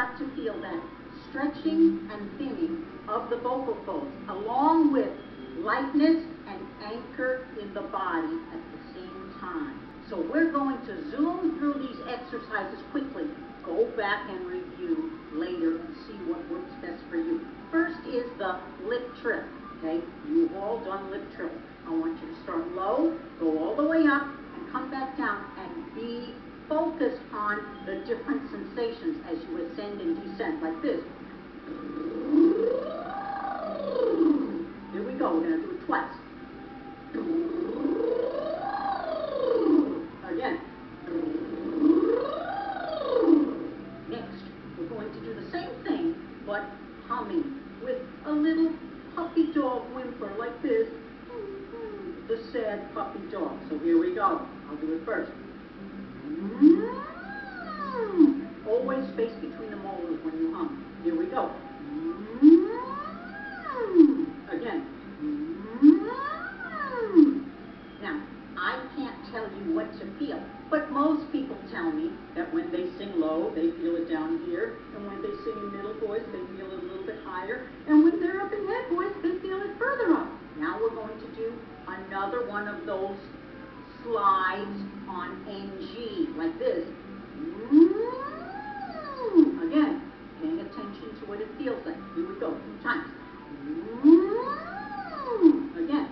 Start to feel that stretching and thinning of the vocal folds, along with lightness and anchor in the body at the same time. So we're going to zoom through these exercises quickly. Go back and review later and see what works best for you. First is the lip trill, Okay, you've all done lip trill. I want you to start low, go all the way up, and come back down and be focused on the different sensations as you ascend and descend, like this. Here we go, we're going to do it twice. Again. Next, we're going to do the same thing, but humming with a little puppy dog whimper like this. The sad puppy dog. So here we go. I'll do it first. Mm. Always space between the molars when you hum. Here we go. Mm. Again. Mm. Now, I can't tell you what to feel, but most people tell me that when they sing low, they feel it down here, and when they sing in middle voice, they feel it a little bit higher, and when they're up in head voice, they feel it further up. Now we're going to do another one of those slides on NG, like this. Again, paying attention to what it feels like. Here we go, two times. Again.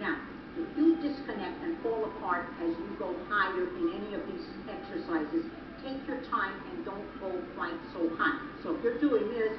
Now, if you disconnect and fall apart as you go higher in any of these exercises, take your time and don't go quite so high. So if you're doing this,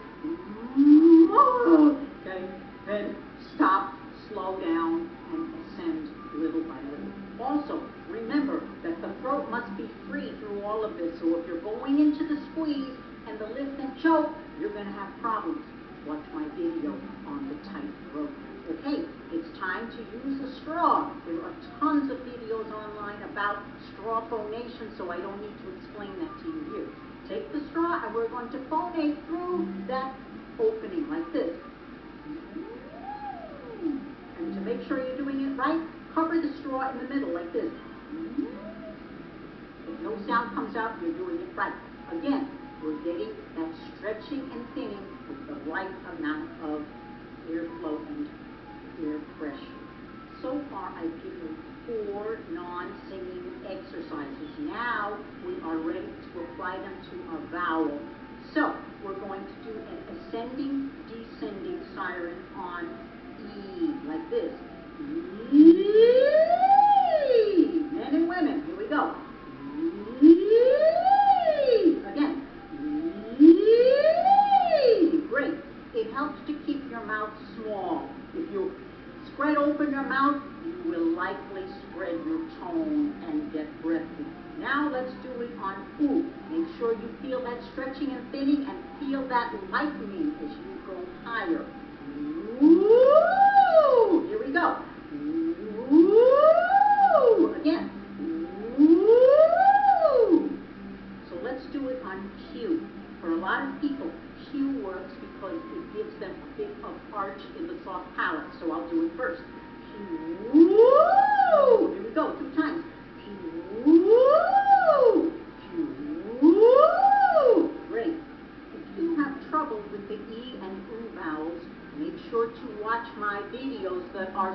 okay, then stop, slow down, and ascend little by little. Also, remember that the throat must be free through all of this. So if you're going into the squeeze and the lift and choke, you're going to have problems. Watch my video on the tight throat. Okay, it's time to use a straw. There are tons of videos online about straw phonation, so I don't need to explain that to you here. Take the straw and we're going to phonate through that opening like this. To make sure you're doing it right, cover the straw in the middle like this. If no sound comes out, you're doing it right. Again, we're getting that stretching and thinning with the right amount of airflow and air pressure. So far, I've given four non-singing exercises. Now, we are ready to apply them to a vowel. So, we're going to do an ascending, descending siren on Mm, like this. Men and women, here we go. Again. Great. It helps to keep your mouth small. If you spread open your mouth, you will likely spread your tone and get breathy. Now let's do it on oo. Make sure you feel that stretching and thinning and feel that lightening as you go higher. Ooh! Here we go. Ooh! Again. Ooh! So let's do it on Q. For a lot of people, Q works because it gives them a bit of arch in the soft palate. So I'll do it first. Q. Here we go, two times. Q. Q. Great. If you have trouble with the E and U vowels, make sure to watch my videos that are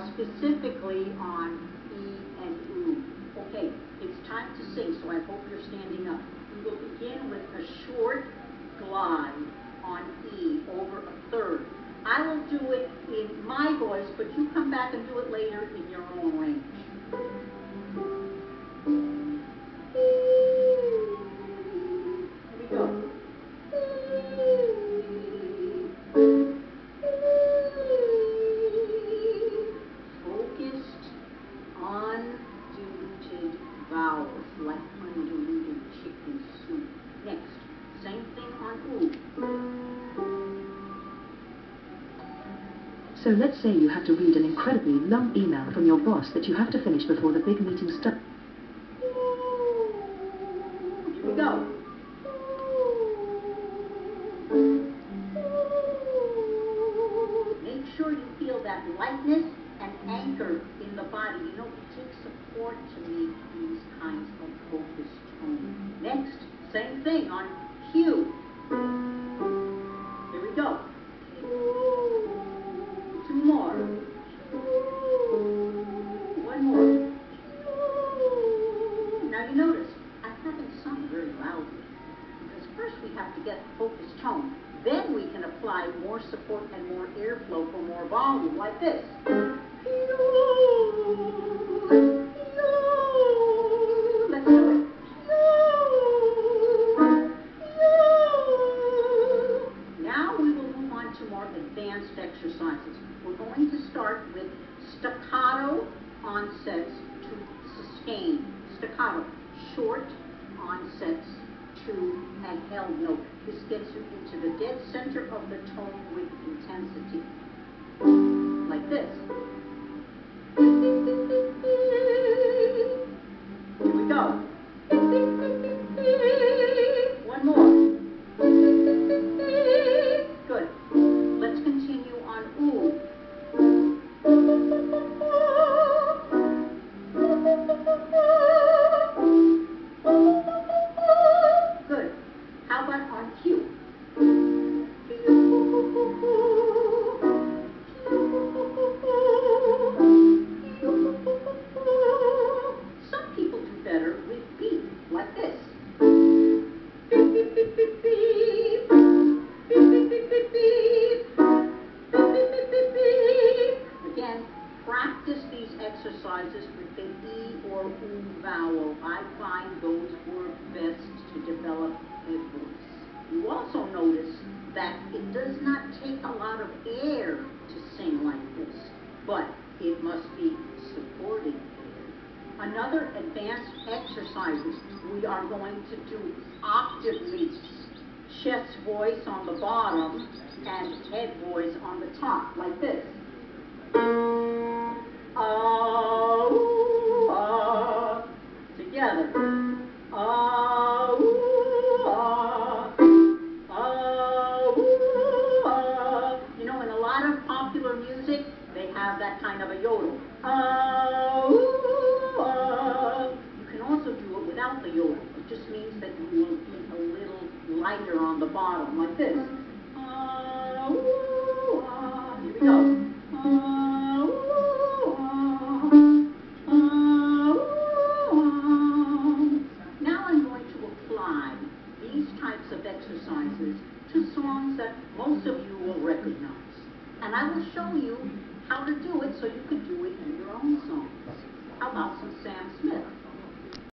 on E and U. Okay, it's time to sing, so I hope you're standing up. We will begin with a short glide on E over a third. I will do it in my voice, but you come back and do it later in your own range. So let's say you have to read an incredibly long email from your boss that you have to finish before the big meeting starts. Go. Make sure you feel that lightness and anchor in the body. You know, it takes support to make these kinds of focused tones. Next, same thing on cue. Have to get the focused tone. Then we can apply more support and more airflow for more volume, like this. Now we will move on to more advanced exercises. We're going to start with staccato onsets to sustain. Staccato, short onsets to a held note. This gets you into the dead center of the tone with intensity. Like this. Here we go. Exercise is we are going to do octave leaps. Chest voice on the bottom and head voice on the top, like this. Together. You know, in a lot of popular music, they have that kind of a yodel. Do it without the yodel. It just means that you will be a little lighter on the bottom, like this. Ah, ooh, ah. Here we go. Ooh, ooh. Now I'm going to apply these types of exercises to songs that most of you will recognize. And I will show you how to do it so you can